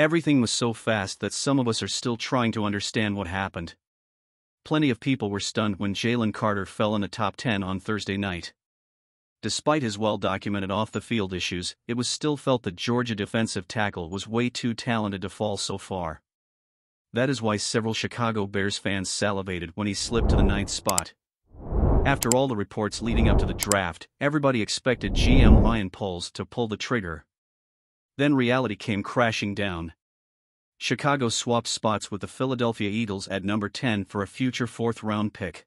Everything was so fast that some of us are still trying to understand what happened. Plenty of people were stunned when Jalen Carter fell in the top 10 on Thursday night. Despite his well-documented off-the-field issues, it was still felt that Georgia defensive tackle was way too talented to fall so far. That is why several Chicago Bears fans salivated when he slipped to the ninth spot. After all the reports leading up to the draft, everybody expected GM Ryan Poles to pull the trigger. Then reality came crashing down. Chicago swapped spots with the Philadelphia Eagles at number 10 for a future fourth-round pick.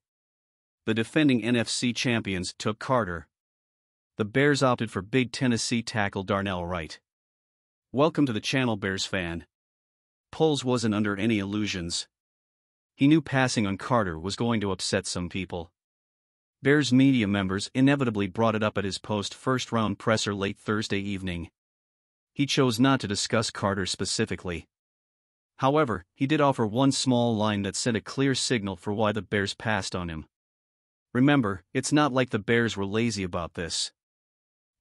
The defending NFC champions took Carter the Bears opted for big Tennessee tackle Darnell Wright. Welcome to the channel Bears fan. Poles wasn't under any illusions. He knew passing on Carter was going to upset some people. Bears media members inevitably brought it up at his post-first round presser late Thursday evening. He chose not to discuss Carter specifically. However, he did offer one small line that sent a clear signal for why the Bears passed on him. Remember, it's not like the Bears were lazy about this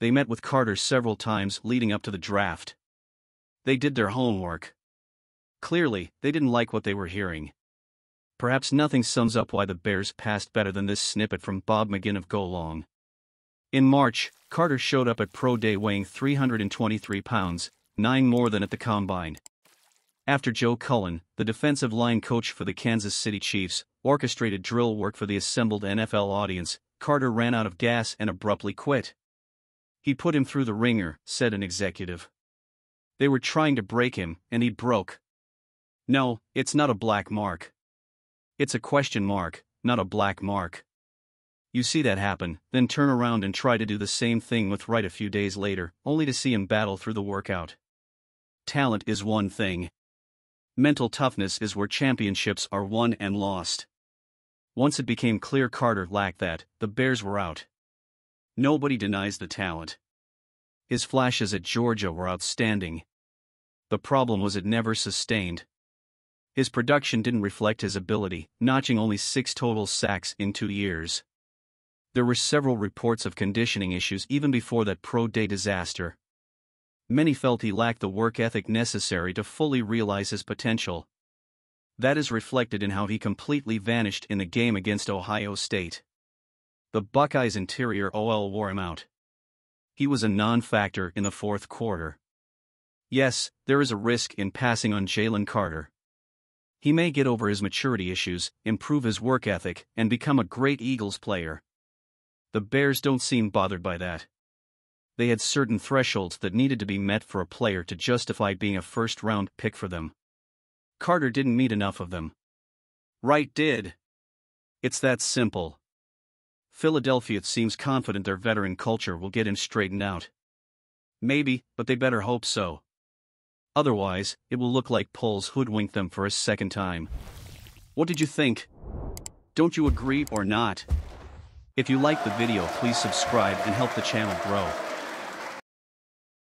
they met with Carter several times leading up to the draft. They did their homework. Clearly, they didn't like what they were hearing. Perhaps nothing sums up why the Bears passed better than this snippet from Bob McGinn of Go Long. In March, Carter showed up at Pro Day weighing 323 pounds, nine more than at the Combine. After Joe Cullen, the defensive line coach for the Kansas City Chiefs, orchestrated drill work for the assembled NFL audience, Carter ran out of gas and abruptly quit. He put him through the wringer, said an executive. They were trying to break him, and he broke. No, it's not a black mark. It's a question mark, not a black mark. You see that happen, then turn around and try to do the same thing with Wright a few days later, only to see him battle through the workout. Talent is one thing. Mental toughness is where championships are won and lost. Once it became clear Carter lacked that, the Bears were out. Nobody denies the talent. His flashes at Georgia were outstanding. The problem was it never sustained. His production didn't reflect his ability, notching only six total sacks in two years. There were several reports of conditioning issues even before that pro day disaster. Many felt he lacked the work ethic necessary to fully realize his potential. That is reflected in how he completely vanished in the game against Ohio State. The Buckeyes' interior OL wore him out. He was a non-factor in the fourth quarter. Yes, there is a risk in passing on Jalen Carter. He may get over his maturity issues, improve his work ethic, and become a great Eagles player. The Bears don't seem bothered by that. They had certain thresholds that needed to be met for a player to justify being a first-round pick for them. Carter didn't meet enough of them. Wright did. It's that simple. Philadelphia seems confident their veteran culture will get him straightened out. Maybe, but they better hope so. Otherwise, it will look like Poles hoodwinked them for a second time. What did you think? Don't you agree or not? If you like the video please subscribe and help the channel grow.